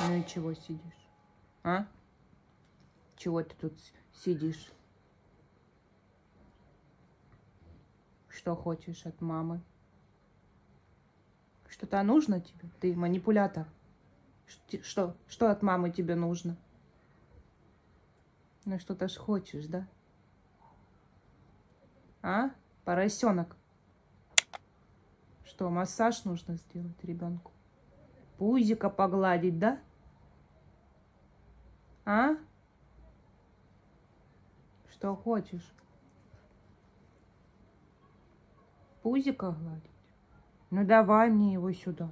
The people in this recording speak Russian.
Ну и чего сидишь? А? Чего ты тут сидишь? Что хочешь от мамы? Что-то нужно тебе? Ты манипулятор. Что, что от мамы тебе нужно? Ну что-то ж хочешь, да? А? Поросенок. Что, массаж нужно сделать ребенку? Пузика погладить, да? А? Что хочешь? Пузика гладить? Ну давай мне его сюда.